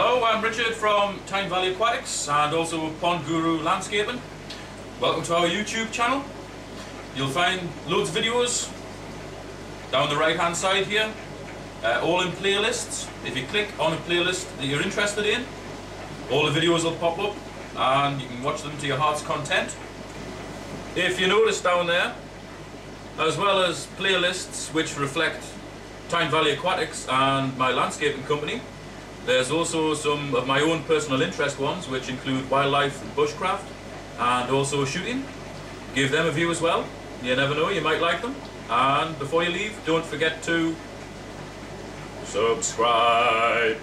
Hello, I'm Richard from Tyne Valley Aquatics and also Pond Guru Landscaping. Welcome to our YouTube channel. You'll find loads of videos down the right hand side here, uh, all in playlists. If you click on a playlist that you're interested in, all the videos will pop up and you can watch them to your heart's content. If you notice down there, as well as playlists which reflect Tyne Valley Aquatics and my landscaping company, there's also some of my own personal interest ones, which include wildlife and bushcraft, and also shooting. Give them a view as well. You never know, you might like them. And before you leave, don't forget to subscribe.